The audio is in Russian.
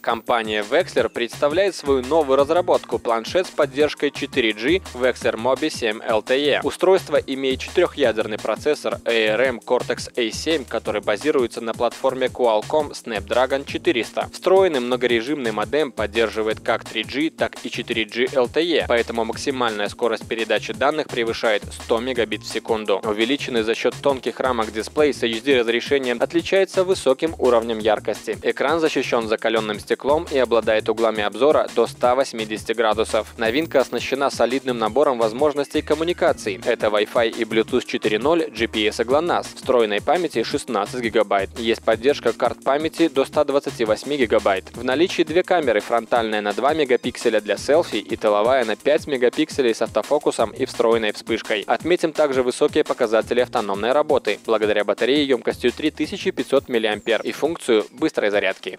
Компания Wexler представляет свою новую разработку – планшет с поддержкой 4G Wexler Mobi 7 LTE. Устройство имеет четырехъядерный процессор ARM Cortex A7, который базируется на платформе Qualcomm Snapdragon 400. Встроенный многорежимный модем поддерживает как 3G, так и 4G LTE, поэтому максимальная скорость передачи данных превышает 100 мегабит в секунду. Увеличенный за счет тонких рамок дисплей с HD разрешением отличается высоким уровнем яркости. Экран защищен закаленным стеклом и обладает углами обзора до 180 градусов. Новинка оснащена солидным набором возможностей коммуникаций. Это Wi-Fi и Bluetooth 4.0, GPS и GLONASS. Встроенной памяти 16 гигабайт. Есть поддержка карт памяти до 128 гигабайт. В наличии две камеры, фронтальная на 2 мегапикселя для селфи и тыловая на 5 мегапикселей с автофокусом и встроенной вспышкой. Отметим также высокие показатели автономной работы, благодаря батарее емкостью 3500 мА и функцию быстрой зарядки.